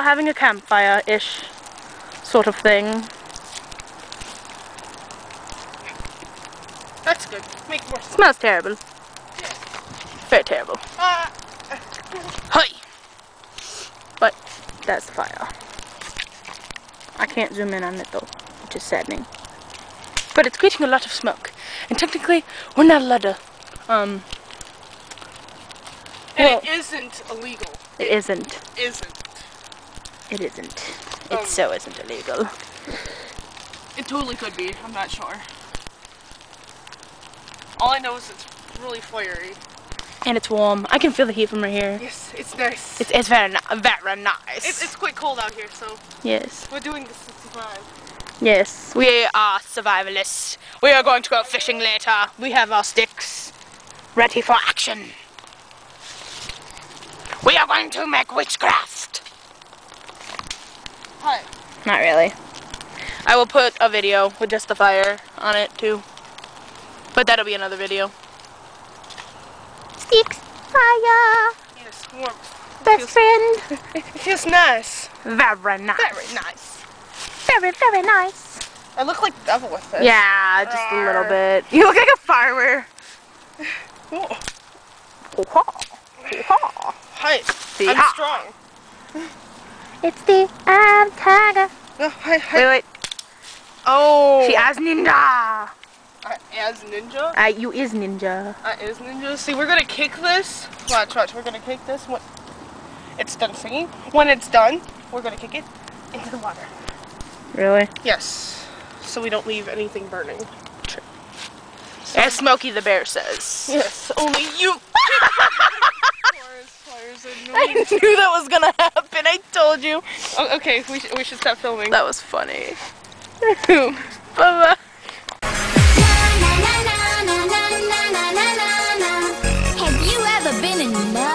are having a campfire-ish sort of thing. That's good. Make more sense. Smells terrible. Very terrible. Uh, Hi. But that's the fire. I can't zoom in on it though, which is saddening. But it's creating a lot of smoke, and technically we're not allowed to. Um, and Well- it isn't illegal. it isn't. Isn't. It isn't. It Um, so isn't illegal. It totally could be. I'm not sure. All I know is it's really fiery. And it's warm. I can feel the heat from right here. Yes, it's nice. It's it's very very nice. It's, it's quite cold out here, so yes. we're doing this to survive. Yes. We are survivalists. We are going to go fishing later. We have our sticks ready for action. We are going to make witchcraft. Hi. Not really. I will put a video with just the fire on it too. But that'll be another video. Sticks, fire, Yes, warm. best friend. It feels nice. Very nice. Very nice. Very, very nice. I look like the devil with this. Yeah, just a little bit. You look like a farmer. Oh, Hoo-ha. hi. See, I'm strong. It's the um, tiger. No, hi, hi. Wait, wait. Oh. She as ninja. As ninja? Uh, you is ninja. Uh, is ninja. See, we're gonna kick this. Watch, watch. We're gonna kick this when it's done singing. When it's done, we're gonna kick it into the water. Really? Yes. So we don't leave anything burning. As Smokey the Bear says. Yes. Only you. Fires, fires I knew that was gonna happen. Oh, okay, we, sh we should stop filming. That was funny. bye bye. Have you ever been in love?